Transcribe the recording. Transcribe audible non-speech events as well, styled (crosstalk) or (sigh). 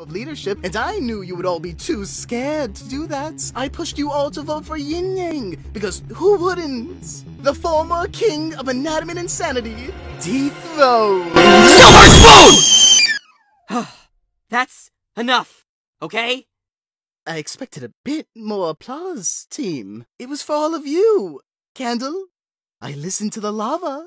of leadership, and I knew you would all be too scared to do that. I pushed you all to vote for Yin Yang, because who wouldn't? The former king of Inanimate Insanity, dethroned. Silver Spoon! (sighs) That's enough, okay? I expected a bit more applause, team. It was for all of you. Candle, I listened to the lava.